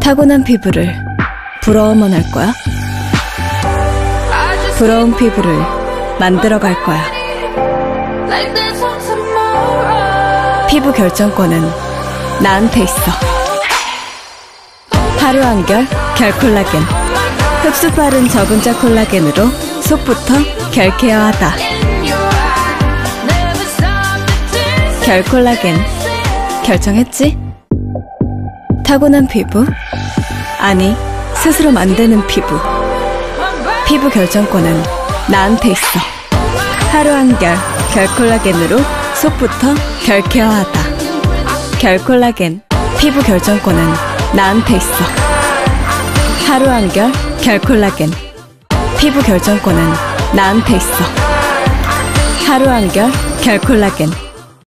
타고난 피부를 부러워만 할 거야? 부러운 피부를 만들어 갈 거야. 피부 결정권은 나한테 있어. 하루 한결 결콜라겐. 흡수 빠른 저분자 콜라겐으로 속부터 결케어하다. 결콜라겐. 결정했지? 타고난 피부? 아니, 스스로 만드는 피부. 피부 결정권은 나한테 있어. 하루 한결 결콜라겐으로 속부터 결케어하다. 결콜라겐. 피부 결정권은 나한테 있어. 하루 한결 결콜라겐. 피부 결정권은 나한테 있어. 하루 한결 결콜라겐.